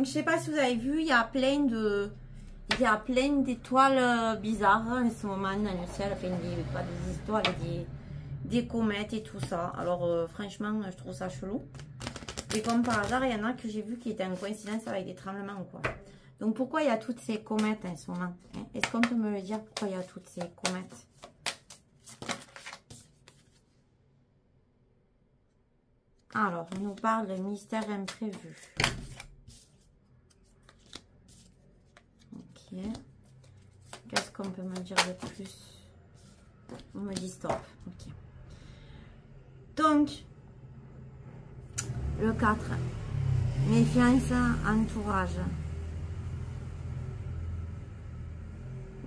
Donc, je sais pas si vous avez vu, il y a plein de... Il y a plein d'étoiles euh, bizarres en ce moment dans le ciel. Enfin, des, des étoiles, des, des comètes et tout ça. Alors, euh, franchement, je trouve ça chelou. Et comme par hasard, il y en a que j'ai vu qui étaient en coïncidence avec des tremblements, quoi. Donc, pourquoi il y a toutes ces comètes en ce moment hein? Est-ce qu'on peut me le dire pourquoi il y a toutes ces comètes? Alors, on nous parle de mystère imprévu. Qu'est-ce qu'on peut me dire de plus? On me dit stop. Donc, le 4. Méfiance, entourage.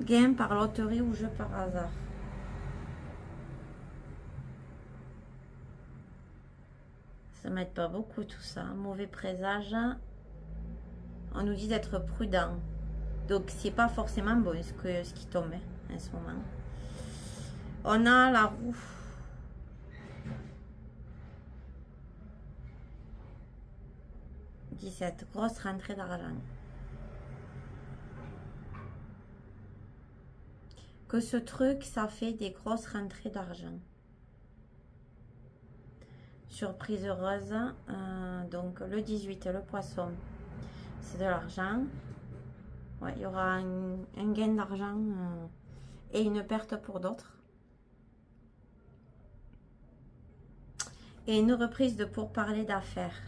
Gain par loterie ou jeu par hasard. Ça m'aide pas beaucoup tout ça. Mauvais présage. On nous dit d'être prudent. Donc c'est pas forcément bon ce, que, ce qui tombe hein, en ce moment. On a la roue. cette grosse rentrée d'argent. Que ce truc, ça fait des grosses rentrées d'argent surprise heureuse. Euh, donc le 18, le poisson, c'est de l'argent. Il y aura un, gain d'argent euh, et une perte pour d'autres. Et une reprise de pourparler d'affaires.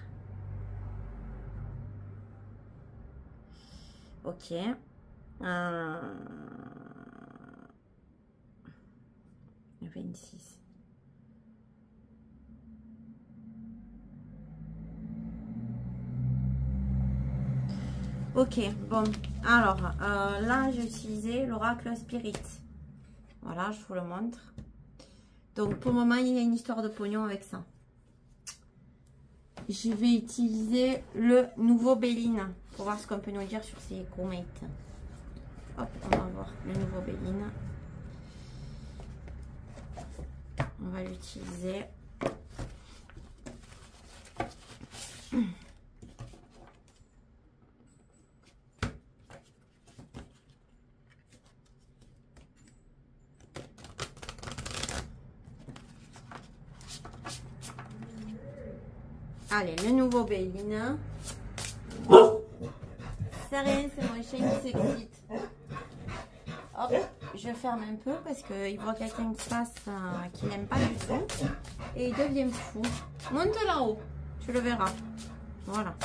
Ok. Euh, 26. Ok, bon. Alors, euh, là, j'ai utilisé l'oracle spirit. Voilà, je vous le montre. Donc, pour le moment, il y a une histoire de pognon avec ça. Je vais utiliser le nouveau Béline pour voir ce qu'on peut nous dire sur ces comètes. Hop, on va voir le nouveau Béline. On va l'utiliser. Allez, le nouveau Béline. C'est rien, c'est mon chien qui s'excite. Hop, je ferme un peu parce qu'il voit quelqu'un qui passe euh, qui n'aime pas du tout. Et il devient fou. Monte là-haut, tu le verras. Voilà.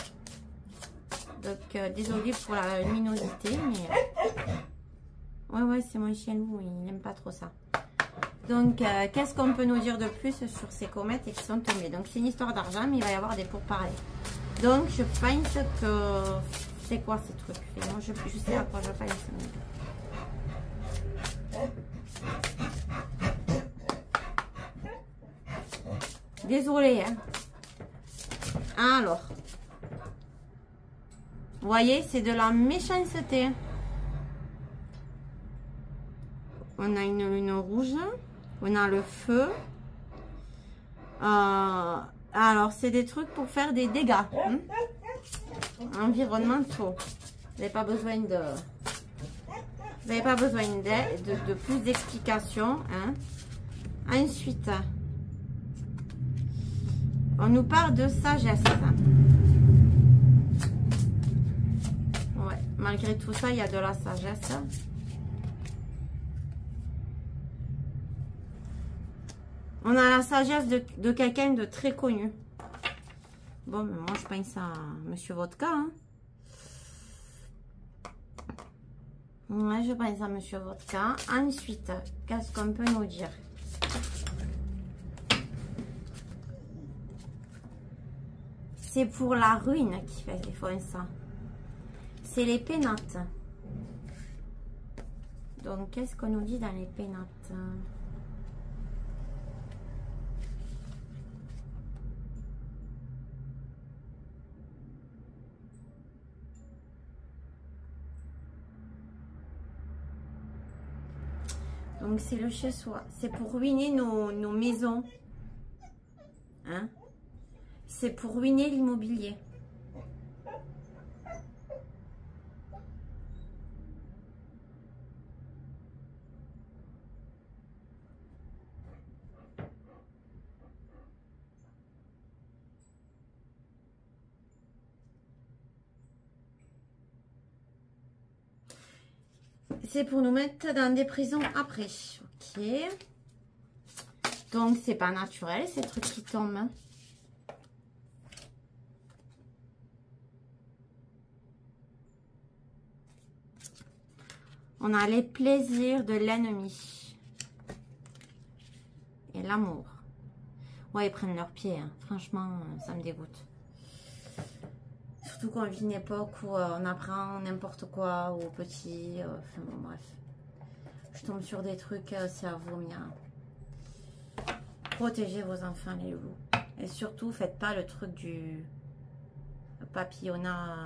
Donc, euh, désolé pour la luminosité, mais... Euh, ouais, ouais, c'est mon chien il n'aime pas trop ça. Donc, euh, qu'est-ce qu'on peut nous dire de plus sur ces comètes qui sont tombées Donc, c'est une histoire d'argent, mais il va y avoir des pourparlers. Donc, je pense que... C'est quoi ces trucs Moi, je, je, sais à quoi je pense. Désolée, hein. Alors. Vous voyez, c'est de la méchanceté. On a une lune rouge. On a le feu. Euh, alors, c'est des trucs pour faire des dégâts. Hein. Environnementaux. Vous n'avez pas besoin de... De, plus d'explications. Hein. Ensuite, on nous parle de sagesse. Malgré tout ça, il y a de la sagesse. On a la sagesse de, quelqu'un de très connu. Bon, moi, je pense à Monsieur Vodka. Hein. Ouais, je pense à Monsieur Vodka. Ensuite, qu'est-ce qu'on peut nous dire? C'est pour la ruine qui fait, ils font ça. C'est les pénates. Donc, qu'est-ce qu'on nous dit dans les pénates? Donc, c'est le chez-soi. C'est pour ruiner nos, maisons. Hein? C'est pour ruiner l'immobilier. C'est pour nous mettre dans des prisons après. Ok. Donc, c'est pas naturel, ces trucs qui tombent. Hein. On a les plaisirs de l'ennemi. Et l'amour. Ouais, ils prennent leurs pieds. Hein. Franchement, ça me dégoûte. Surtout qu'on vit une époque où euh, on apprend n'importe quoi aux petits. Euh, enfin bon, bref. Je tombe sur des trucs, euh, c'est à vomir. Protégez vos enfants, les loups. Et surtout, faites pas le truc du papillonnat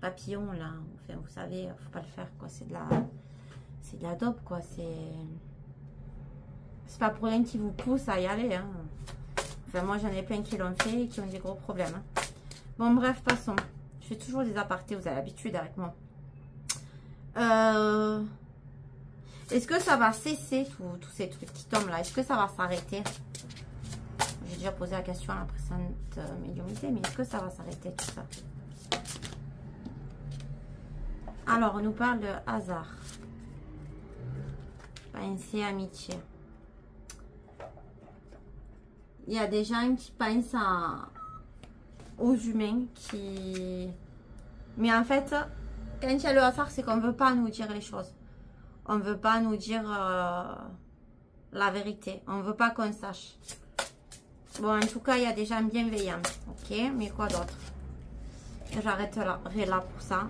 papillon là. Enfin, vous savez, faut pas le faire quoi. C'est de la, c'est de la dope quoi. C'est, c'est pas pour rien qui vous pousse à y aller. Hein. Enfin, moi j'en ai plein qui l'ont fait et qui ont des gros problèmes. Hein. Bon, bref, passons. Je fais toujours des apartés, vous avez l'habitude avec moi. Euh, est-ce que ça va cesser tous ces trucs qui tombent là? Est-ce que ça va s'arrêter? J'ai déjà posé la question à la précédente euh, médiumité, mais est-ce que ça va s'arrêter tout ça? Alors, on nous parle de hasard. Pensée, amitié. Il y a des gens qui pensent aux humains qui... Mais en fait, quand il y a le hasard, c'est qu'on ne veut pas nous dire les choses. On ne veut pas nous dire euh, la vérité. On ne veut pas qu'on sache. Bon, en tout cas, il y a des gens bienveillants. Ok, mais quoi d'autre? J'arrêterai là pour ça.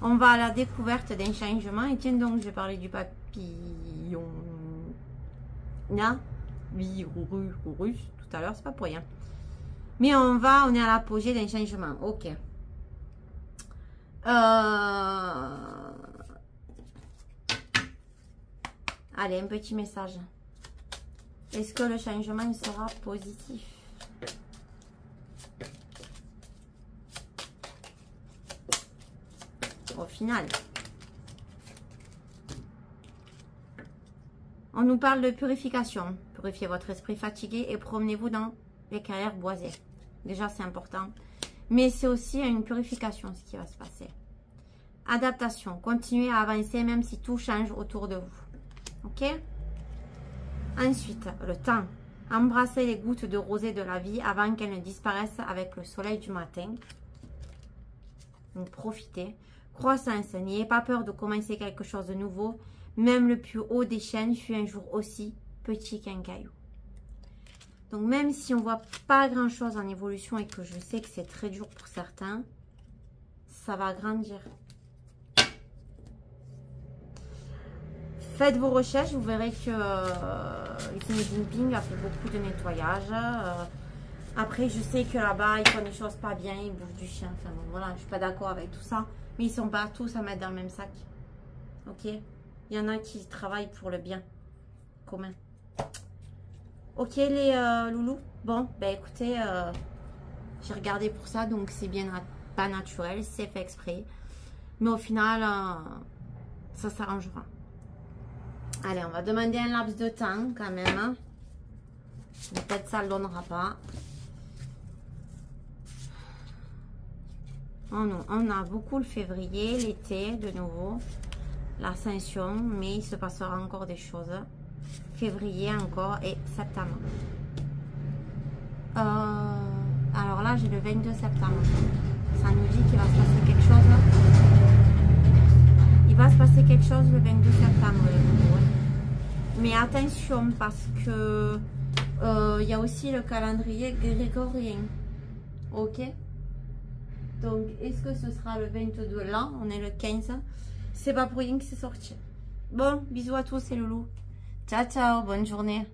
On va à la découverte d'un changement. Et tiens donc, je vais parler du papillon. Na, virus, tout à l'heure, c'est pas pour rien. Mais on va, on est à l'apogée d'un changement. Ok. Euh, allez, un petit message. Est-ce que le changement sera positif? Au final. On nous parle de purification. Purifiez votre esprit fatigué et promenez-vous dans les carrières boisées. Déjà, c'est important. Mais c'est aussi une purification, ce qui va se passer. Adaptation. Continuez à avancer même si tout change autour de vous. OK? Ensuite, le temps. Embrassez les gouttes de rosée de la vie avant qu'elles ne disparaissent avec le soleil du matin. Profitez. Croissance, n'ayez pas peur de commencer quelque chose de nouveau. Même le plus haut des chaînes fut un jour aussi petit qu'un caillou. Donc même si on ne voit pas grand chose en évolution et que je sais que c'est très dur pour certains, ça va grandir. Faites vos recherches, vous verrez que euh, Jinping a fait beaucoup de nettoyage. Euh, après, je sais que là-bas, ils font des choses pas bien, ils bouffent du chien. Enfin bon, voilà, je suis pas d'accord avec tout ça. Mais ils sont pas tous à mettre dans le même sac. Ok? Il y en a qui travaillent pour le bien commun. Ok les euh, loulous Bon, ben écoutez, euh, j'ai regardé pour ça, donc c'est bien pas naturel, c'est fait exprès. Mais au final, euh, ça s'arrangera. Allez, on va demander un laps de temps quand même. Hein. Peut-être ça ne donnera pas. On, a beaucoup le février, l'été de nouveau, l'ascension, mais il se passera encore des choses. Février encore et septembre. Euh, alors là, j'ai le 22 septembre. Ça nous dit qu'il va se passer quelque chose. Il va se passer quelque chose le 22 septembre. Mais attention parce que euh, il y a aussi le calendrier grégorien. Ok? Donc, est-ce que ce sera le 22 là On est le 15. C'est pas pour rien que c'est sorti. Bon, bisous à tous, c'est Loulou. Ciao, ciao, bonne journée.